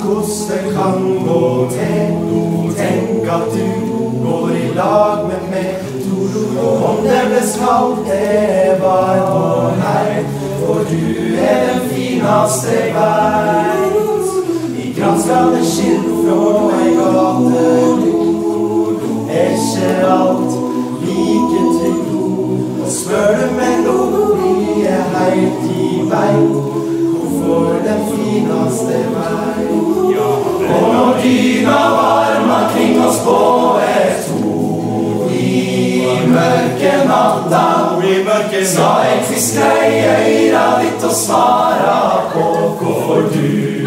hvordan det kan gå til. Tenk at du går i lag med meg. Om det ble kaldt, det var vår Herre. for du er den fineste jeg veit. I granskalle skinn fra ei gate er ikke alt like trygt. Og spør du dyna varma kring oss på et ord. i mørke natta, skal en fiske i øyra ditt og svara på hvorfor du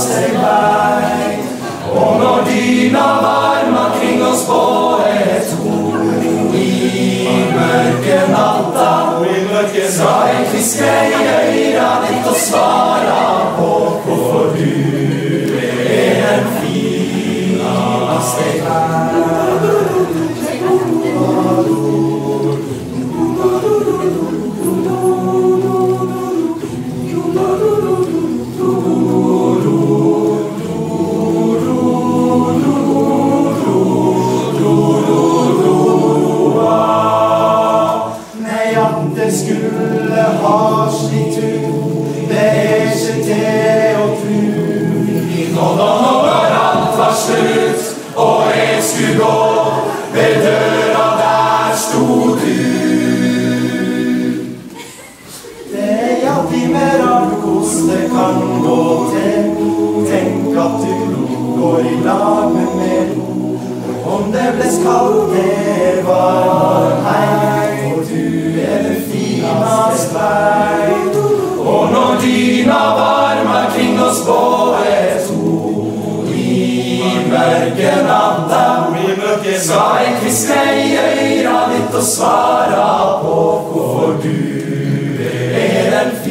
fineste jeg veit Og når dyna varma ved døra der sto du. Det alltid mer rart hvordan det kan gå til. Tenk at du går i lag med meg. Om det ble skaldt, det var hei, skal jeg kviske i øyra ditt og svara på hvorfor du er den vei.